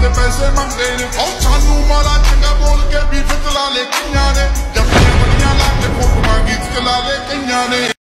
ਦੇ ਪੈਸੇ ਮੰਗਦੇ ਨੇ। ਉਹ ਸਾਨੂੰ ਮਾਰਾ ਚੰਗਾ ਬੋਲ ਕੇ ਵੀ ਫਿਤਲਾ ਲੈ ਕਈਆਂ ਨੇ। ਜੱਫੀਆਂ ਬੜੀਆਂ ਲਾ ਕੇ ਫੋਟੋਆਂ ਗੀਤ ਚਲਾ ਲੈ ਕਈਆਂ ਨੇ।